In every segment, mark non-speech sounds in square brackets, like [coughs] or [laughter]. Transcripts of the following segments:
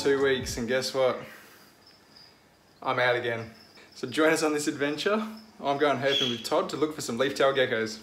two weeks and guess what? I'm out again. So join us on this adventure. I'm going herping with Todd to look for some leaf-tailed geckos.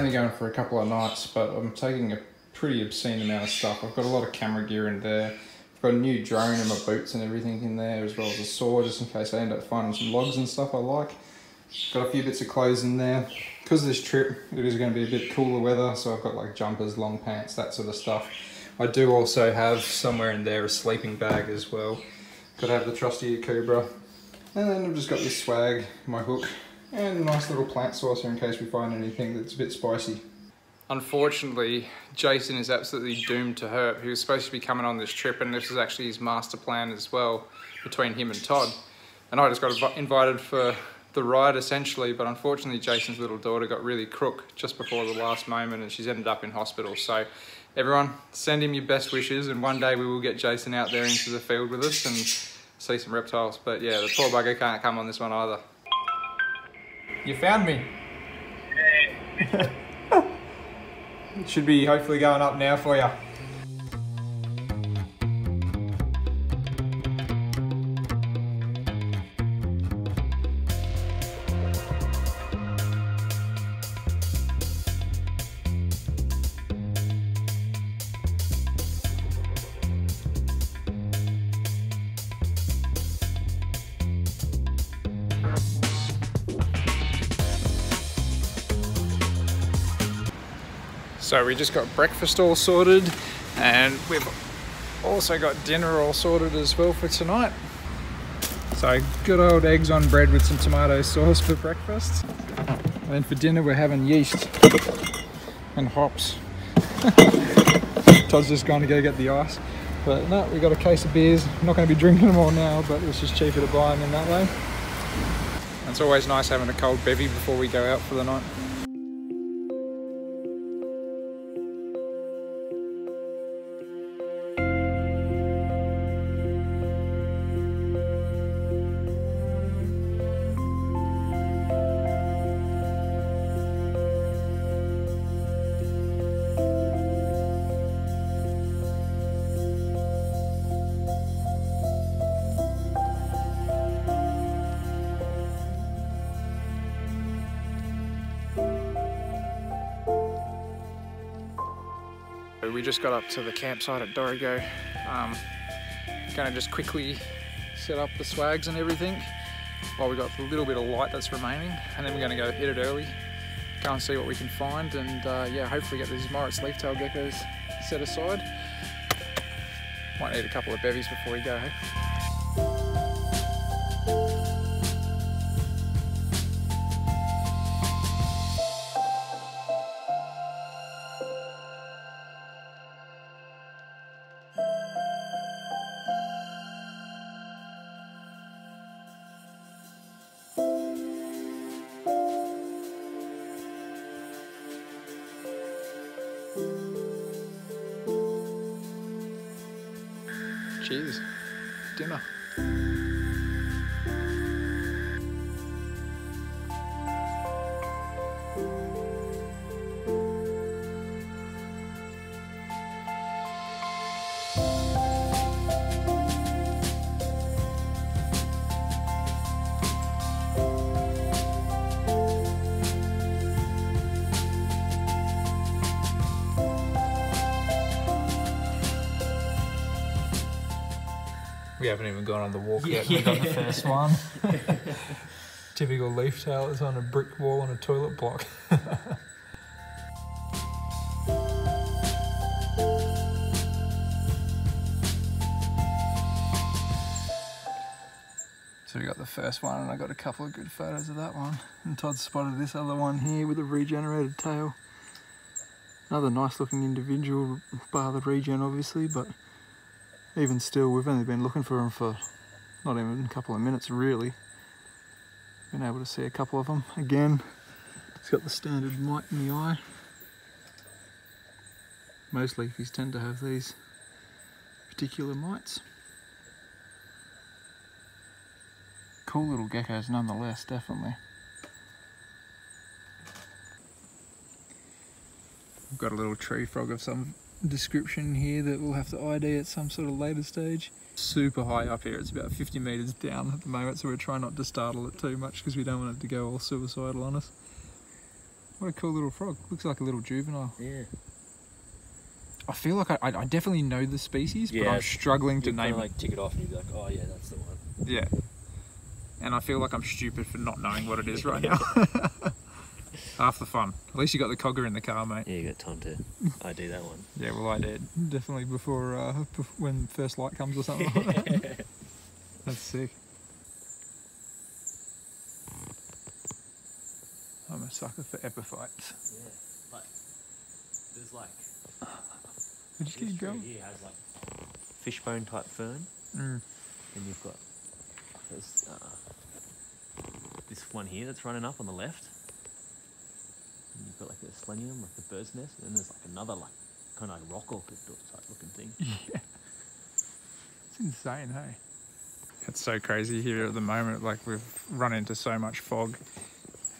Only going for a couple of nights, but I'm taking a pretty obscene amount of stuff. I've got a lot of camera gear in there. I've got a new drone and my boots and everything in there, as well as a saw, just in case I end up finding some logs and stuff I like. Got a few bits of clothes in there. Because this trip, it is going to be a bit cooler weather, so I've got like jumpers, long pants, that sort of stuff. I do also have somewhere in there a sleeping bag as well. Got to have the trusty Cobra. And then I've just got this swag, my hook, and a nice little plant saucer in case we find anything that's a bit spicy. Unfortunately, Jason is absolutely doomed to hurt. He was supposed to be coming on this trip and this was actually his master plan as well between him and Todd. And I just got invited for the ride essentially, but unfortunately Jason's little daughter got really crook just before the last moment and she's ended up in hospital. So everyone, send him your best wishes and one day we will get Jason out there into the field with us and see some reptiles. But yeah, the poor bugger can't come on this one either. You found me. it [laughs] should be hopefully going up now for you. We just got breakfast all sorted and we've also got dinner all sorted as well for tonight. So good old eggs on bread with some tomato sauce for breakfast. And then for dinner we're having yeast and hops. [laughs] Todd's just gone to go get the ice. But no, we got a case of beers. I'm not going to be drinking them all now, but it's just cheaper to buy them in that way. It's always nice having a cold bevy before we go out for the night. We just got up to the campsite at Dorrigo. Um, gonna just quickly set up the swags and everything while we got a little bit of light that's remaining and then we're gonna go hit it early, go and see what we can find and uh, yeah, hopefully get these Moritz leaf-tail geckos set aside. Might need a couple of bevies before we go. Cheers. Dinner. We haven't even gone on the walk yet. We got the first one. [laughs] Typical leaf tail is on a brick wall on a toilet block. [laughs] so we got the first one, and I got a couple of good photos of that one. And Todd spotted this other one here with a regenerated tail. Another nice looking individual, bar the regen obviously, but even still, we've only been looking for them for not even a couple of minutes, really. Been able to see a couple of them. Again, it's got the standard mite in the eye. Most leafies tend to have these particular mites. Cool little geckos nonetheless, definitely. I've got a little tree frog of some description here that we'll have to ID at some sort of later stage. Super high up here, it's about 50 metres down at the moment, so we're trying not to startle it too much because we don't want it to go all suicidal on us. What a cool little frog. Looks like a little juvenile. Yeah. I feel like I, I I definitely know the species, but I'm struggling to name kind it. like tick it off and you'd be like, oh yeah, that's the one. Yeah. And I feel like I'm stupid for not knowing what it is [laughs] right now. [laughs] Half the fun. At least you got the Cogger in the car, mate. Yeah, you got time to ID that one. Yeah, well, I did. Definitely before, uh, when first light comes or something like that. [laughs] That's sick. I'm a sucker for epiphytes. Yeah, but there's like Did you this keep tree going? here has like fishbone type fern, Mm. and you've got there's uh, this one here that's running up on the left. And you've got like Asplenium, like the bird's nest, and then there's like another like kind of like rock orchid type looking thing. [laughs] Yeah. It's insane, hey? It's so crazy here at the moment. Like, we've run into so much fog.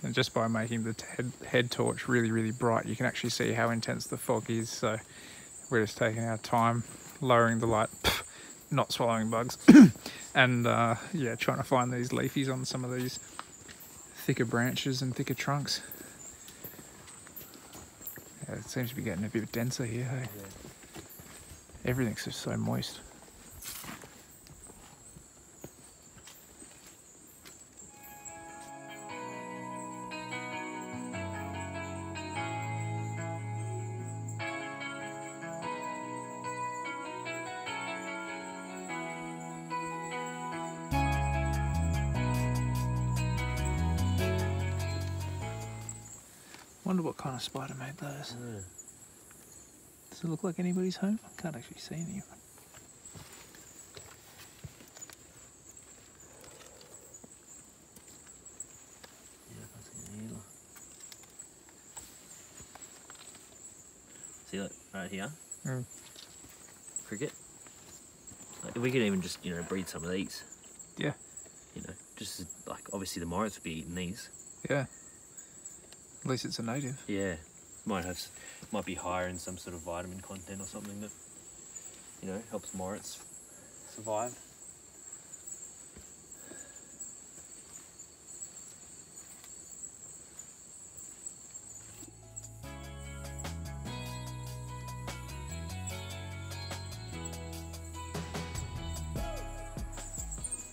And just by making the head, head torch really, really bright, you can actually see how intense the fog is. So, we're just taking our time, lowering the light, [laughs] not swallowing bugs, [coughs] and uh, yeah, trying to find these leafies on some of these thicker branches and thicker trunks. Yeah, it seems to be getting a bit denser here, hey? Everything's just so moist. I wonder what kind of spider made those. Yeah. Does it look like anybody's home? I can't actually see any. Yeah, I see it that right here? Mm. Cricket. Like, we could even just, you know, breed some of these. Yeah. You know, just like obviously the Moritz would be eating these. Yeah. At least it's a native. Yeah. Might have, might be higher in some sort of vitamin content or something that, you know, helps Moritz survive.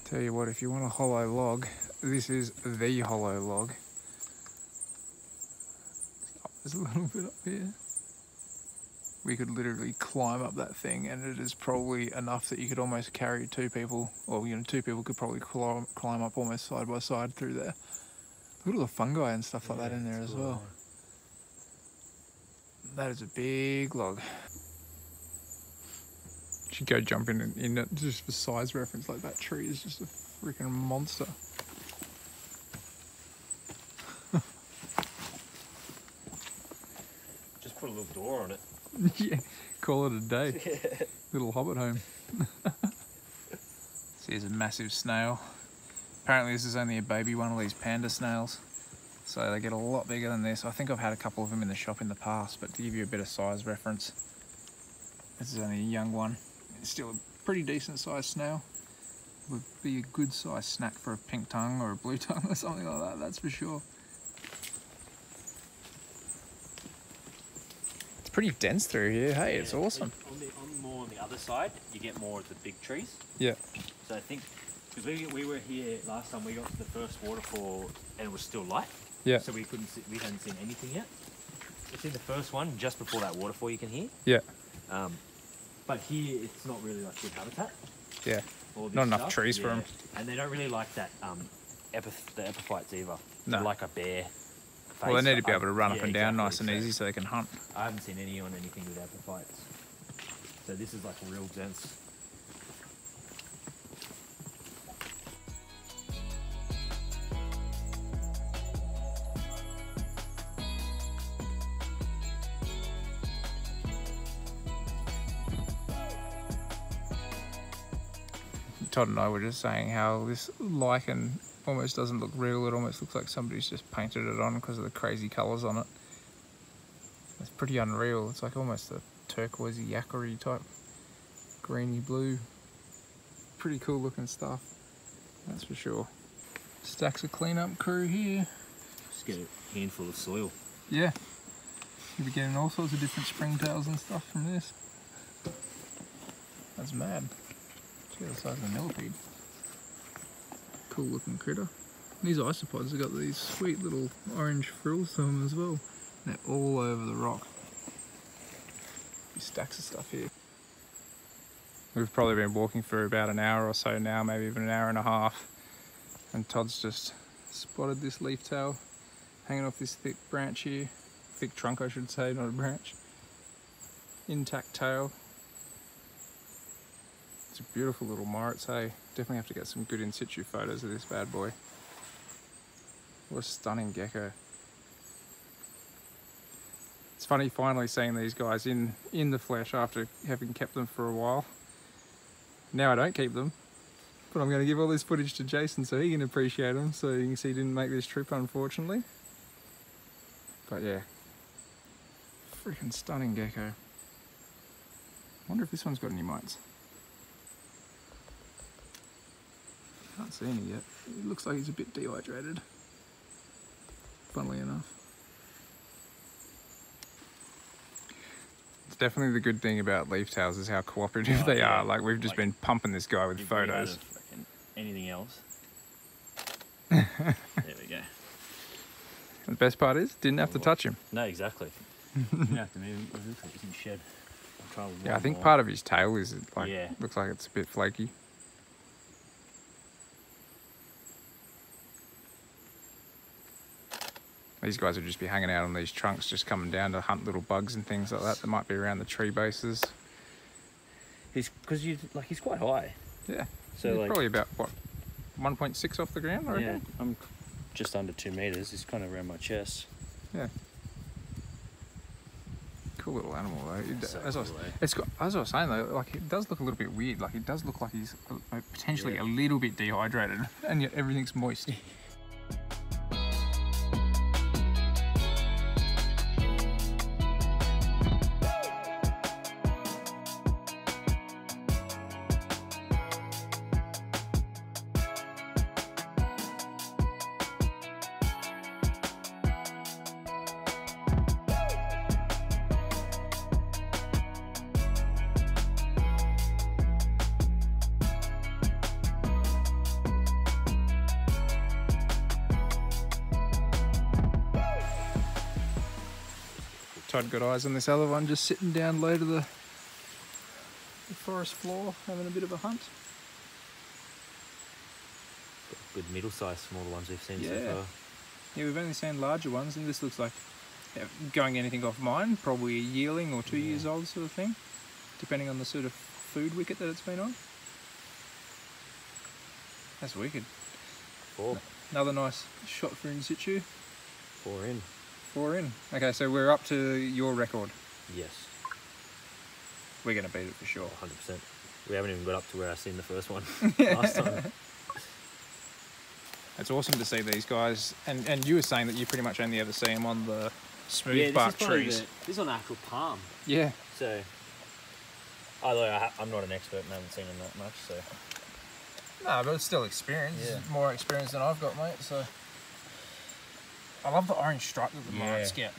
Tell you what, if you want a hollow log, this is the hollow log. There's a little bit up here. We could literally climb up that thing, and it is probably enough that you could almost carry two people, or you know, two people could probably climb, climb up almost side by side through there. Look at all the fungi and stuff like that in there as well. That is a big log. Should go jump in in it just for size reference. Like that tree is just a freaking monster. Put a little door on it. [laughs] yeah, call it a day. [laughs] Little hobbit home. [laughs] See, here's a massive snail. Apparently, this is only a baby one of these panda snails. So they get a lot bigger than this. I think I've had a couple of them in the shop in the past, but to give you a bit of size reference, this is only a young one. It's still a pretty decent sized snail. Would be a good sized snack for a pink tongue or a blue tongue or something like that, that's for sure. Pretty dense through here. Hey, it's awesome. On, the, on more on the other side, you get more of the big trees. Yeah. So I think because we, we were here last time, we got to the first waterfall and it was still light. Yeah. So we couldn't see, we hadn't seen anything yet. We see the first one just before that waterfall you can hear. Yeah. Um, but here it's not really like good habitat. Yeah. Not enough stuff. trees for them. And they don't really like that um, epith- the epiphytes either. No. Like a bare. Well, they need to be able to run yeah, up and down exactly, nice and so easy so they can hunt. I haven't seen any on anything without the fights. So this is like real dense. Todd and I were just saying how this lichen almost doesn't look real. It almost looks like somebody's just painted it on because of the crazy colours on it. It's pretty unreal. It's like almost a turquoisey, yakkery type, greeny blue. Pretty cool looking stuff. That's for sure. Stacks of cleanup crew here. Just get a handful of soil. Yeah. You'll be getting all sorts of different springtails and stuff from this. That's mad. See the size of a millipede. Cool looking critter. These isopods have got these sweet little orange frills to them as well. They're all over the rock. Stacks of stuff here. We've probably been walking for about an hour or so now, maybe even an hour and a half. And Todd's just spotted this leaf tail hanging off this thick branch here. Thick trunk, I should say, not a branch. Intact tail. It's a beautiful little moritz, hey? Definitely have to get some good in situ photos of this bad boy. What a stunning gecko. It's funny finally seeing these guys in, in the flesh after having kept them for a while. Now I don't keep them, but I'm going to give all this footage to Jason so he can appreciate them. So you can see he didn't make this trip, unfortunately. But yeah, freaking stunning gecko. Wonder if this one's got any mites. Can't see any yet. It looks like he's a bit dehydrated. Funnily enough. It's definitely the good thing about leaf tails is how cooperative Oh, they yeah. are. Like we've just Like, been pumping this guy with You've run out photos. Anything else? [laughs] there we go. The best part is, didn't have to oh, touch him. No, exactly. [laughs] you don't have to move. It looks like it's in shed. I'll try with Yeah, I think more. part of his tail is like Yeah. looks like it's a bit flaky. These guys would just be hanging out on these trunks, just coming down to hunt little bugs and things like that that might be around the tree bases. He's because you like he's quite high. Yeah. So He's like probably about what, 1.6 off the ground, I yeah, reckon. I'm just under two meters. He's kind of around my chest. Yeah. Cool little animal though. So as, I was, cool, eh? it's got, as I was saying though, like it does look a little bit weird. Like it does look like he's uh, potentially Yeah. a little bit dehydrated, [laughs] and yet everything's moist. [laughs] Todd got eyes on this other one just sitting down low to the, the forest floor, having a bit of a hunt. Good middle-sized smaller ones we've seen Yeah. so far. Yeah, we've only seen larger ones, and this looks like yeah, going anything off mine, probably a yearling or two Yeah. years old sort of thing, depending on the sort of food wicket that it's been on. That's wicked. Four, Another nice shot for in situ. four in. Four in. Okay, so we're up to your record. Yes, We're going to beat it for sure. 100. percent We haven't even got up to where I seen the first one [laughs] last time. It's awesome to see these guys, and, and you were saying that you pretty much only ever see them on the smooth yeah, bark this is trees. the, this is on actual palm. Yeah, So, although I, I'm not an expert and haven't seen them that much, so No, but it's still experience. Yeah. More experience than I've got, mate. So I love the orange stripe that the Yeah. Get.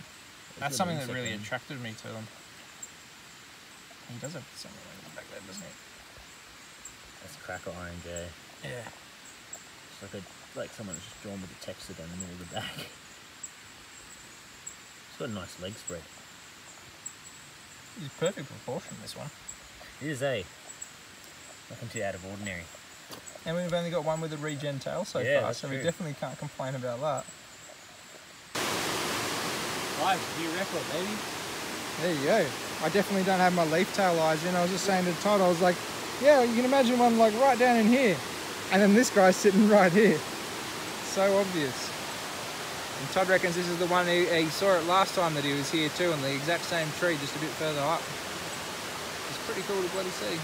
That's something that really attracted me to them. He does have something like back there, doesn't he? that's cracker orange. Eh? Yeah. It's like a, like someone has just drawn with a texture down the middle of the back. It's got a nice leg spread. He's perfect proportion, this one. It is a nothing too out of ordinary. And we've only got one with a regen tail so Yeah, far, so we definitely can't complain about that. Right, new record, baby. There you go. I definitely don't have my leaf tail eyes in. I was just saying to Todd, I was like, yeah, you can imagine one like right down in here. And then this guy's [laughs] sitting right here. So obvious. And Todd reckons this is the one he, he saw it last time that he was here too, on the exact same tree, just a bit further up. It's pretty cool to bloody see.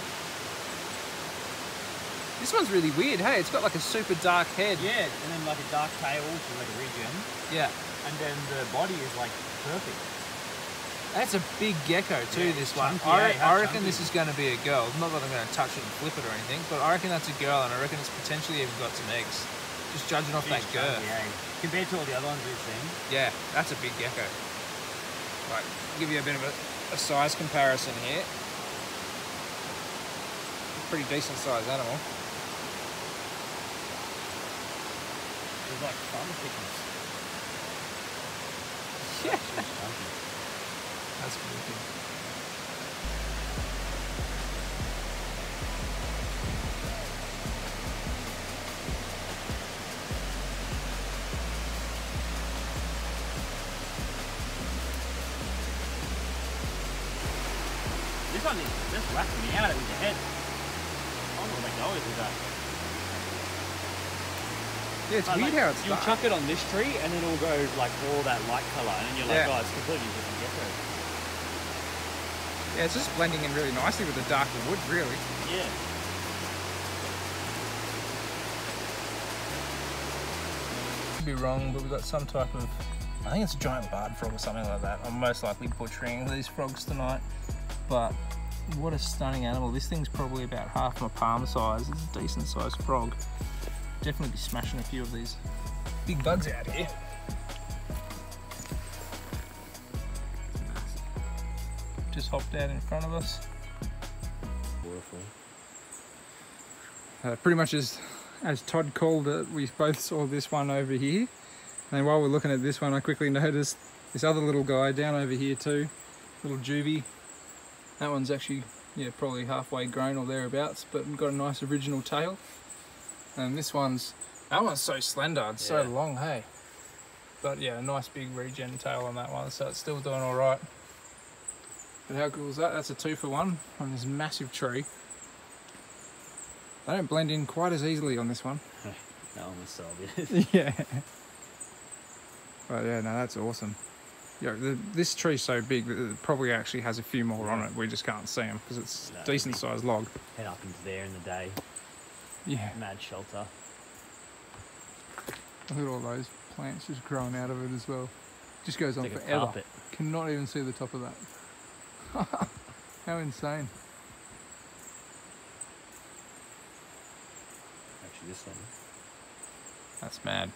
This one's really weird, hey? It's got like a super dark head. Yeah, and then like a dark tail, which like a regen, Yeah. And then the body is like perfect. That's a big gecko too, Yeah, this one. chunky, I? How I reckon chunky. this is going to be a girl. Not that I'm going to touch it and flip it or anything, but I reckon that's a girl and I reckon it's potentially even got some eggs. Just judging off that chunky, eh? Compared to all the other ones we've seen. Yeah, that's a big gecko. Right, give you a bit of a, a size comparison here. Pretty decent sized animal. It's like thumb thickness. Yeah. [laughs] That's pretty big. Yeah, it's Like, weird like, how it's You'll dark. chuck it on this tree and it'll go like all that light colour and then you're like, Yeah. oh, it's completely different gecko. Yeah, it's just blending in really nicely with the darker wood, really. Yeah. Could be wrong, but we've got some type of. I think it's a giant barred frog or something like that. I'm most likely butchering these frogs tonight, but what a stunning animal. This thing's probably about half my palm size. It's a decent sized frog. Definitely be smashing a few of these big bugs out here. Just hopped out in front of us. Beautiful. Uh, pretty much as as Todd called it, we both saw this one over here. And while we're looking at this one, I quickly noticed this other little guy down over here too, little juvie. That one's actually, yeah, probably halfway grown or thereabouts, but got a nice original tail. And this one's, that one's so slender, it's so long, hey. But yeah, a nice big regen tail on that one, so it's still doing all right. But how cool is that? That's a two for one on this massive tree. They don't blend in quite as easily on this one. That one was so obvious. yeah. But yeah, no, that's awesome. Yeah, the, this tree's so big that it probably actually has a few more on it. We just can't see them because it's No. a decent sized log. Head up into there in the day. Yeah. Mad shelter. Look at all those plants just growing out of it as well. Just goes on like forever. carpet. Cannot even see the top of that. [laughs] How insane. Actually, this one. That's mad.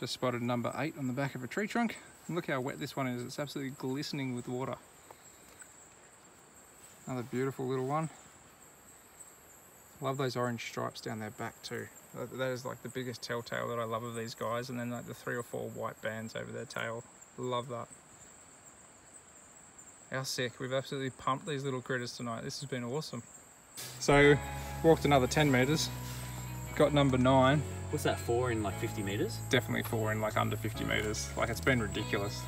Just spotted number eight on the back of a tree trunk. And look how wet this one is. It's absolutely glistening with water. Another beautiful little one. Love those orange stripes down their back too. That- That is like the biggest telltale that I love of these guys. And then like the three or four white bands over their tail. Love that. How sick. We've absolutely pumped these little critters tonight. This has been awesome. So, walked another 10 metres. Got number nine. What's that for in like 50 meters? Definitely four in like under 50 metres. Like it's been ridiculous.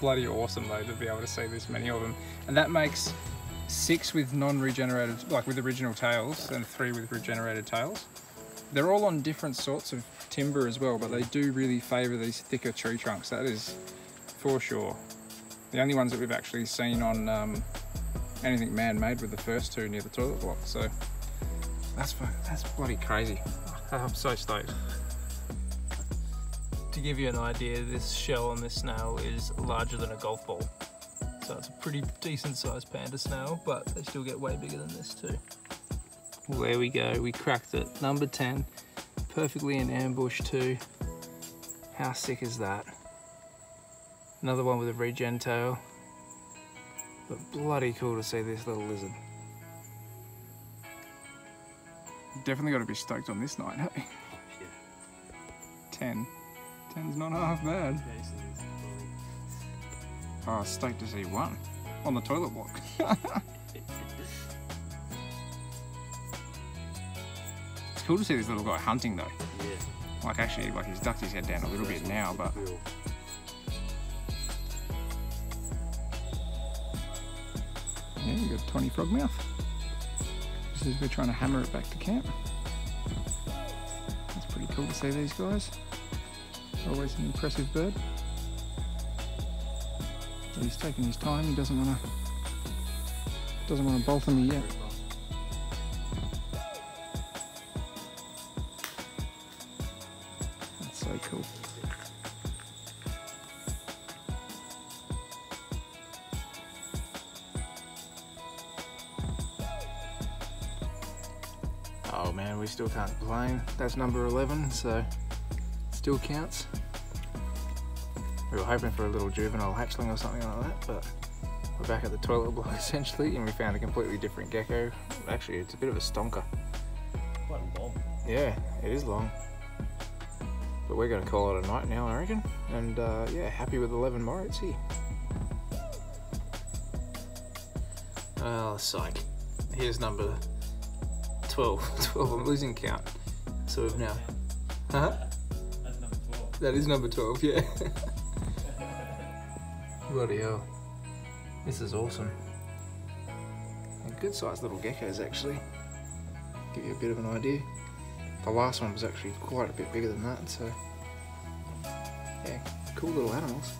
Bloody awesome though to be able to see this many of them. And that makes six with non-regenerated, like with original tails, and three with regenerated tails. They're all on different sorts of timber as well, but they do really favour these thicker tree trunks. That is for sure. The only ones that we've actually seen on um, anything man-made were the first two near the toilet block. So that's that's bloody crazy. [laughs] I'm so stoked. To give you an idea, this shell on this snail is larger than a golf ball. So it's a pretty decent sized panda snail, but they still get way bigger than this too. Well, there we go, we cracked it. Number 10, perfectly in ambush too. How sick is that? Another one with a regen tail. But bloody cool to see this little lizard. Definitely got to be stoked on this night, hey? Yeah. 10. 10's not half bad. Oh, stoked to see one on the toilet block. [laughs] it's cool to see this little guy hunting though. Yeah. Like actually, like he's ducked his head down a little bit now, but yeah, we got tawny frogmouth. Just as we're trying to hammer it back to camp. That's pretty cool to see these guys. Always an impressive bird. He's taking his time. He doesn't want to doesn't want to bother me yet. That's so cool. Oh man, we still can't complain. That's number 11, so still counts. We were hoping for a little juvenile hatchling or something like that, but we're back at the toilet block [laughs] essentially, and we found a completely different gecko. Actually, it's a bit of a stonker. Quite long. Yeah, it is long. But we're going to call it a night now, I reckon. And uh, yeah, happy with 11 Moritz here. Oh, psych. Here's number 12. [laughs] 12, I'm losing count. So we've now. Huh? That's number 12. That is number 12, yeah. [laughs] Bloody hell. This is awesome. And good sized little geckos, actually. Give you a bit of an idea. The last one was actually quite a bit bigger than that, so. Yeah, cool little animals.